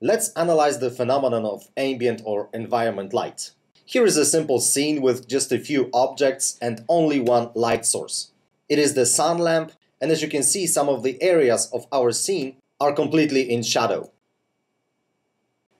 Let's analyze the phenomenon of ambient or environment light. Here is a simple scene with just a few objects and only one light source. It is the sun lamp and as you can see some of the areas of our scene are completely in shadow.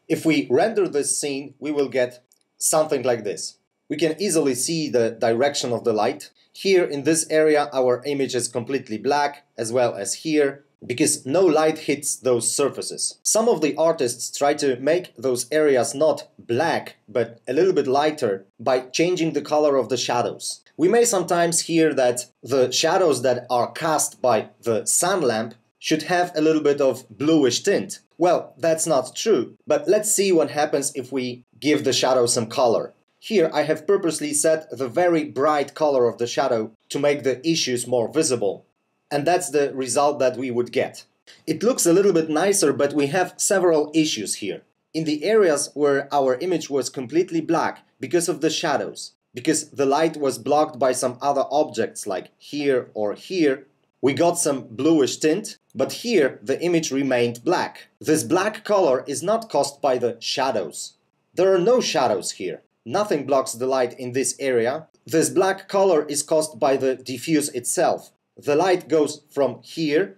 If we render this scene we will get something like this. We can easily see the direction of the light. Here in this area our image is completely black as well as here because no light hits those surfaces. Some of the artists try to make those areas not black but a little bit lighter by changing the color of the shadows. We may sometimes hear that the shadows that are cast by the sun lamp should have a little bit of bluish tint. Well, that's not true, but let's see what happens if we give the shadow some color. Here I have purposely set the very bright color of the shadow to make the issues more visible. And that's the result that we would get. It looks a little bit nicer, but we have several issues here. In the areas where our image was completely black because of the shadows, because the light was blocked by some other objects like here or here, we got some bluish tint, but here the image remained black. This black color is not caused by the shadows. There are no shadows here. Nothing blocks the light in this area. This black color is caused by the diffuse itself the light goes from here,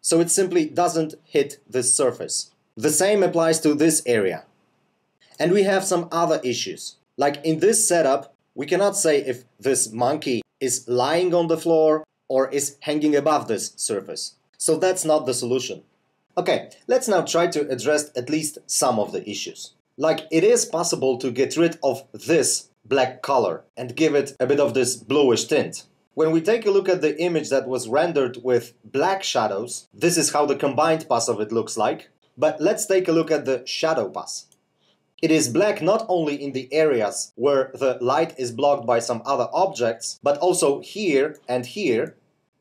so it simply doesn't hit this surface. The same applies to this area. And we have some other issues. Like in this setup, we cannot say if this monkey is lying on the floor or is hanging above this surface. So that's not the solution. Okay, let's now try to address at least some of the issues. Like it is possible to get rid of this black color and give it a bit of this bluish tint. When we take a look at the image that was rendered with black shadows, this is how the combined pass of it looks like. But let's take a look at the shadow pass. It is black not only in the areas where the light is blocked by some other objects, but also here and here,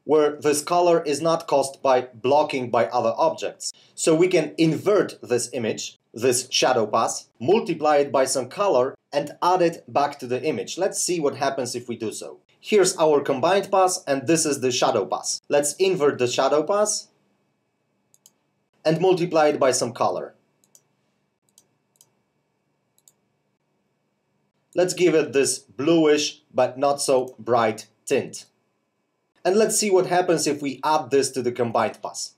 where this color is not caused by blocking by other objects. So we can invert this image, this shadow pass, multiply it by some color, and add it back to the image. Let's see what happens if we do so. Here's our combined pass and this is the shadow pass. Let's invert the shadow pass and multiply it by some color. Let's give it this bluish but not so bright tint. And let's see what happens if we add this to the combined pass.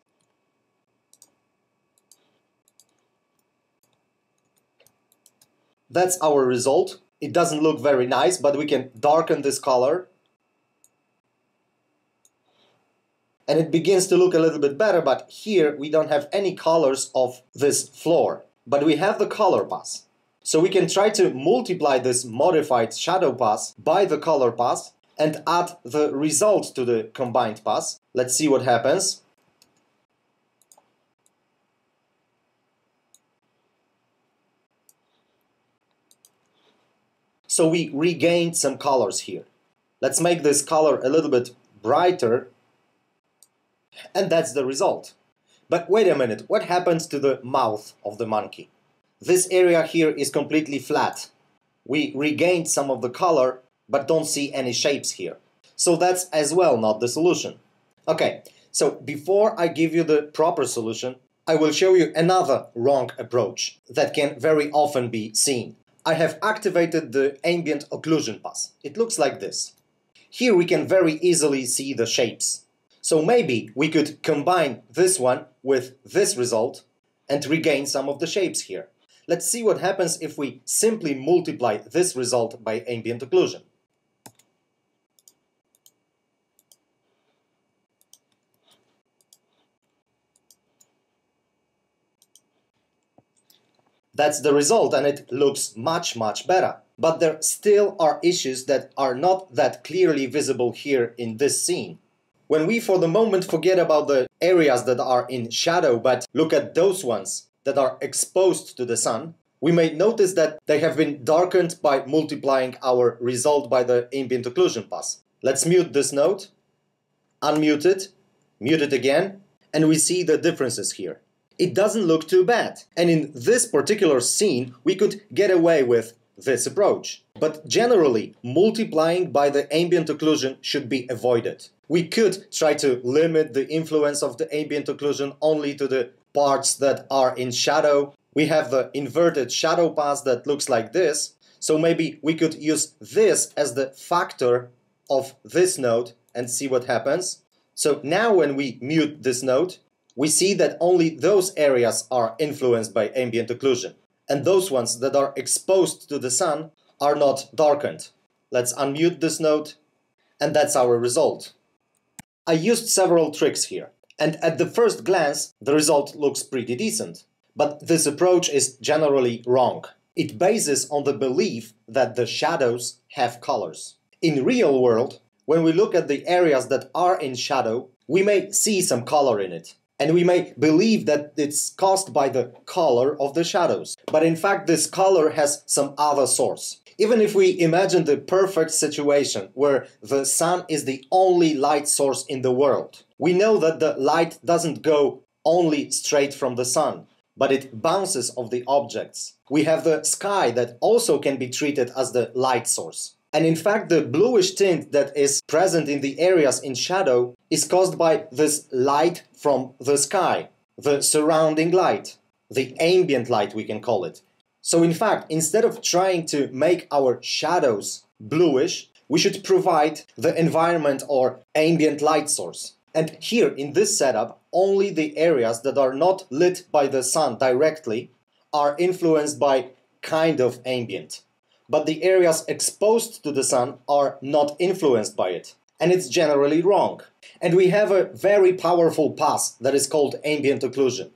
That's our result. It doesn't look very nice, but we can darken this color and it begins to look a little bit better, but here we don't have any colors of this floor, but we have the color pass. So we can try to multiply this modified shadow pass by the color pass and add the result to the combined pass. Let's see what happens. So we regained some colors here. Let's make this color a little bit brighter and that's the result. But wait a minute, what happens to the mouth of the monkey? This area here is completely flat. We regained some of the color, but don't see any shapes here. So that's as well not the solution. Okay, so before I give you the proper solution, I will show you another wrong approach that can very often be seen. I have activated the ambient occlusion pass. It looks like this. Here we can very easily see the shapes. So maybe we could combine this one with this result and regain some of the shapes here. Let's see what happens if we simply multiply this result by ambient occlusion. That's the result and it looks much much better. But there still are issues that are not that clearly visible here in this scene. When we for the moment forget about the areas that are in shadow but look at those ones that are exposed to the sun, we may notice that they have been darkened by multiplying our result by the ambient occlusion pass. Let's mute this node, unmute it, mute it again, and we see the differences here. It doesn't look too bad. And in this particular scene, we could get away with this approach. But generally, multiplying by the ambient occlusion should be avoided. We could try to limit the influence of the ambient occlusion only to the parts that are in shadow. We have the inverted shadow pass that looks like this. So maybe we could use this as the factor of this node and see what happens. So now when we mute this node, we see that only those areas are influenced by ambient occlusion. And those ones that are exposed to the sun are not darkened. Let's unmute this node. And that's our result. I used several tricks here. And at the first glance, the result looks pretty decent. But this approach is generally wrong. It bases on the belief that the shadows have colors. In real world, when we look at the areas that are in shadow, we may see some color in it. And we may believe that it's caused by the color of the shadows. But in fact, this color has some other source. Even if we imagine the perfect situation where the sun is the only light source in the world, we know that the light doesn't go only straight from the sun, but it bounces off the objects. We have the sky that also can be treated as the light source. And in fact, the bluish tint that is present in the areas in shadow is caused by this light from the sky, the surrounding light, the ambient light, we can call it. So, in fact, instead of trying to make our shadows bluish, we should provide the environment or ambient light source. And here in this setup, only the areas that are not lit by the sun directly are influenced by kind of ambient but the areas exposed to the sun are not influenced by it. And it's generally wrong. And we have a very powerful pass that is called ambient occlusion.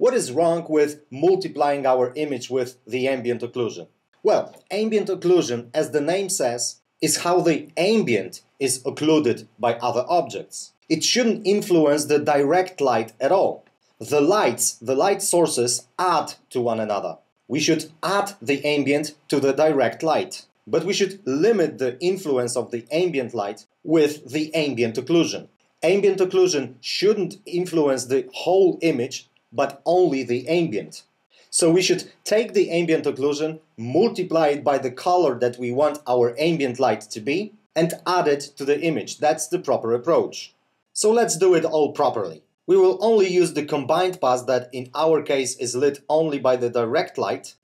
What is wrong with multiplying our image with the ambient occlusion? Well, ambient occlusion, as the name says, is how the ambient is occluded by other objects. It shouldn't influence the direct light at all. The lights, the light sources, add to one another we should add the ambient to the direct light. But we should limit the influence of the ambient light with the ambient occlusion. Ambient occlusion shouldn't influence the whole image, but only the ambient. So we should take the ambient occlusion, multiply it by the color that we want our ambient light to be, and add it to the image. That's the proper approach. So let's do it all properly we will only use the combined pass that in our case is lit only by the direct light.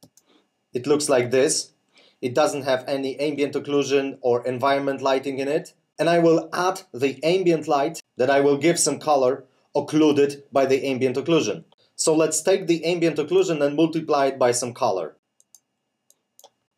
It looks like this. It doesn't have any ambient occlusion or environment lighting in it. And I will add the ambient light that I will give some color occluded by the ambient occlusion. So let's take the ambient occlusion and multiply it by some color.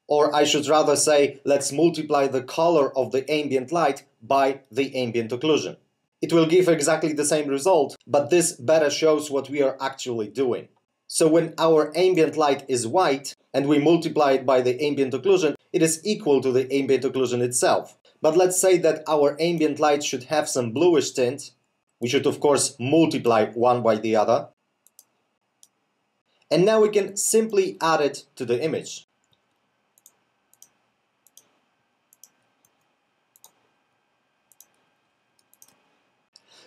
Or I should rather say, let's multiply the color of the ambient light by the ambient occlusion. It will give exactly the same result, but this better shows what we are actually doing. So when our ambient light is white and we multiply it by the ambient occlusion, it is equal to the ambient occlusion itself. But let's say that our ambient light should have some bluish tint. We should of course multiply one by the other. And now we can simply add it to the image.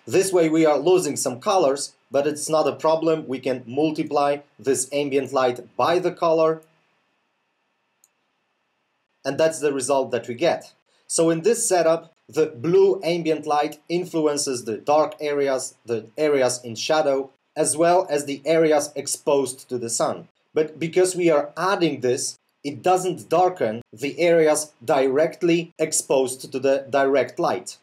This way we are losing some colors, but it's not a problem. We can multiply this ambient light by the color. And that's the result that we get. So in this setup, the blue ambient light influences the dark areas, the areas in shadow, as well as the areas exposed to the sun. But because we are adding this, it doesn't darken the areas directly exposed to the direct light.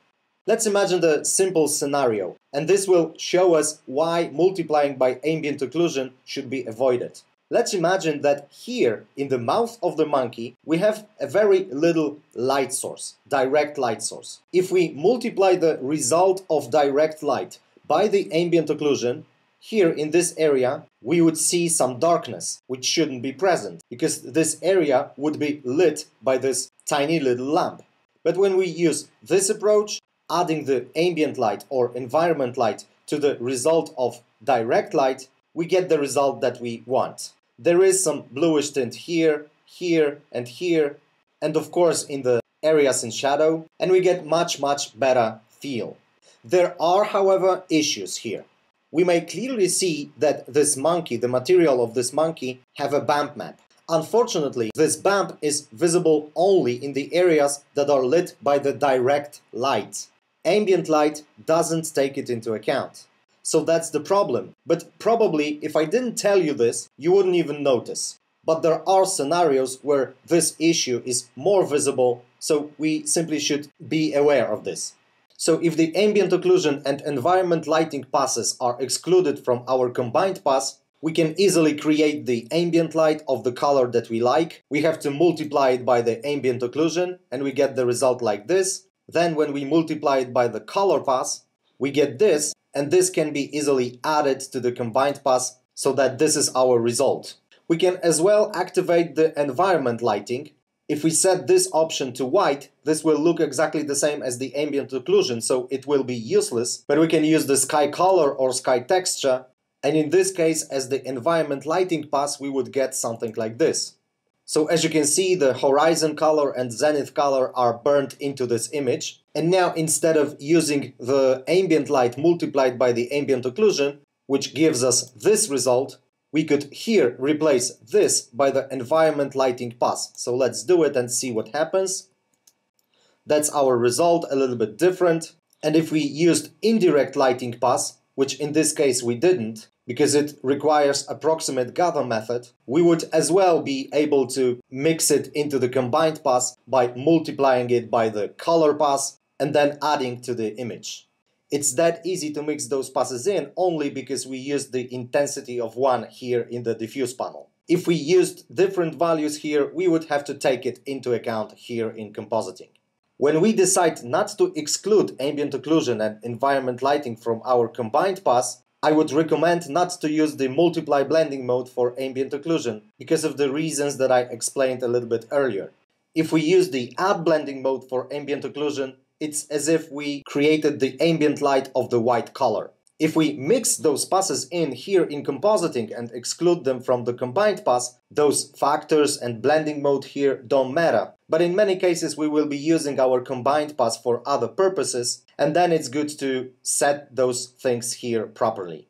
Let's imagine the simple scenario, and this will show us why multiplying by ambient occlusion should be avoided. Let's imagine that here, in the mouth of the monkey, we have a very little light source, direct light source. If we multiply the result of direct light by the ambient occlusion, here in this area, we would see some darkness, which shouldn't be present, because this area would be lit by this tiny little lamp. But when we use this approach, adding the ambient light or environment light to the result of direct light, we get the result that we want. There is some bluish tint here, here, and here, and of course in the areas in shadow, and we get much, much better feel. There are, however, issues here. We may clearly see that this monkey, the material of this monkey, have a bump map. Unfortunately, this bump is visible only in the areas that are lit by the direct light ambient light doesn't take it into account. so that's the problem. But probably if I didn't tell you this, you wouldn't even notice. But there are scenarios where this issue is more visible, so we simply should be aware of this. So if the ambient occlusion and environment lighting passes are excluded from our combined pass, we can easily create the ambient light of the color that we like. We have to multiply it by the ambient occlusion and we get the result like this. Then when we multiply it by the color pass, we get this and this can be easily added to the combined pass so that this is our result. We can as well activate the environment lighting. If we set this option to white, this will look exactly the same as the ambient occlusion, so it will be useless, but we can use the sky color or sky texture and in this case, as the environment lighting pass, we would get something like this. So as you can see, the horizon color and zenith color are burned into this image. And now instead of using the ambient light multiplied by the ambient occlusion, which gives us this result, we could here replace this by the environment lighting pass. So let's do it and see what happens. That's our result, a little bit different. And if we used indirect lighting pass, which in this case we didn't, because it requires approximate gather method, we would as well be able to mix it into the combined pass by multiplying it by the color pass and then adding to the image. It's that easy to mix those passes in only because we used the intensity of one here in the diffuse panel. If we used different values here, we would have to take it into account here in compositing. When we decide not to exclude ambient occlusion and environment lighting from our combined pass, I would recommend not to use the multiply blending mode for ambient occlusion because of the reasons that I explained a little bit earlier. If we use the add blending mode for ambient occlusion, it's as if we created the ambient light of the white color. If we mix those passes in here in compositing and exclude them from the combined pass, those factors and blending mode here don't matter. But in many cases we will be using our combined pass for other purposes and then it's good to set those things here properly.